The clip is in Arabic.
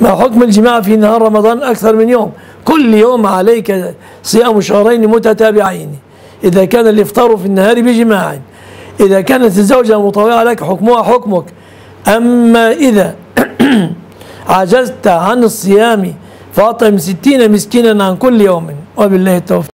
ما حكم الجماع في نهار رمضان أكثر من يوم. كل يوم عليك صيام شهرين متتابعين. إذا كان الإفطار في النهار بجماع. إذا كانت الزوجة مطوعة لك حكمها حكمك. أما إذا عجزت عن الصيام فأطعم ستين مسكينا عن كل يوم. وبالله التوفيق.